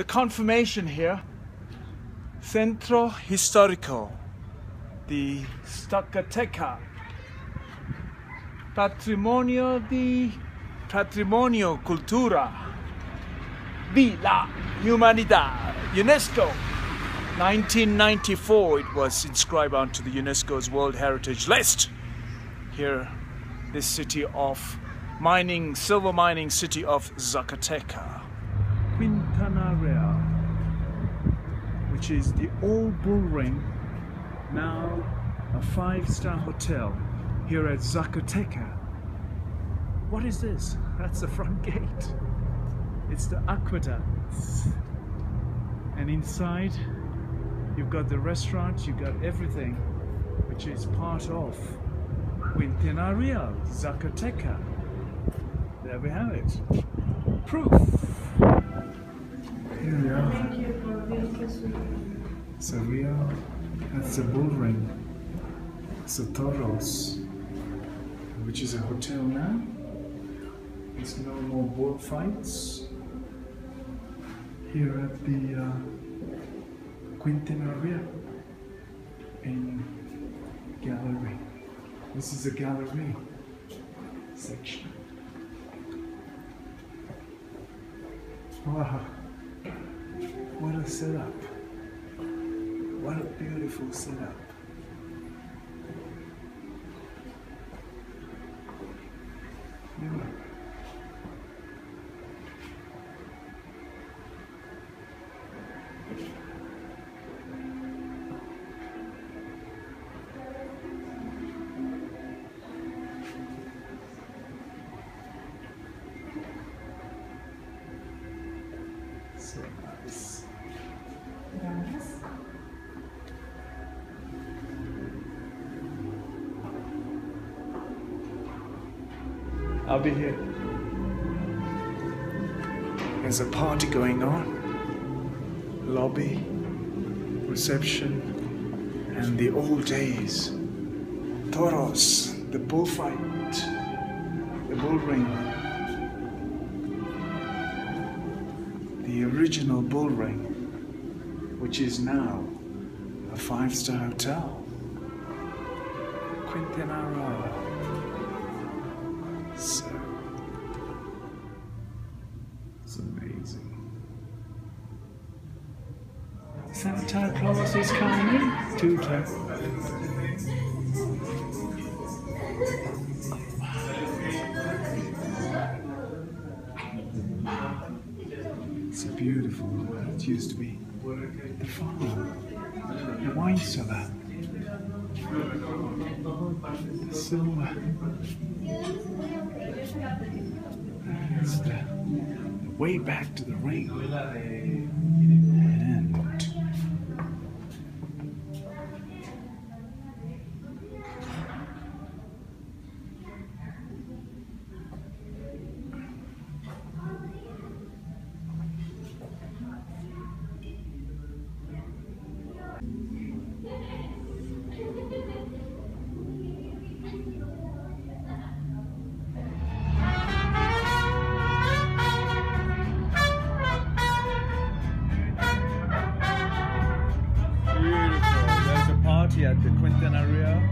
the confirmation here. Centro Histórico the Zacatecas. Patrimonio di Patrimonio Cultura de la Humanidad. UNESCO. 1994 it was inscribed onto the UNESCO's World Heritage List. Here, this city of mining, silver mining city of Zacatecas. Quinta Real, which is the old bull ring, now a five-star hotel here at Zacatecas. What is this? That's the front gate. It's the aqueduct. And inside, you've got the restaurant, you've got everything, which is part of Quinta Real, Zacatecas. There we have it. Proof. So we are, that's the bull ring. Toros, which is a hotel now. There's no more bull fights here at the uh, Real in gallery. This is a gallery section. Wow, what a setup. What a beautiful setup. So nice. I'll be here. There's a party going on. Lobby, reception, and the old days. Toros, the bullfight, the bull ring. The original bull ring, which is now a five-star hotel. Quintana Roo. So, it's amazing. Santa Claus is coming to town. It's beautiful. It used to be the farm, the wine cellar, silver. It's the way back to the ring. Victor Ariel.